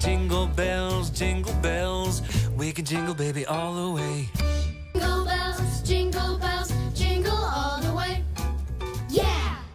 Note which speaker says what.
Speaker 1: Jingle bells, jingle bells, we can jingle, baby, all the way.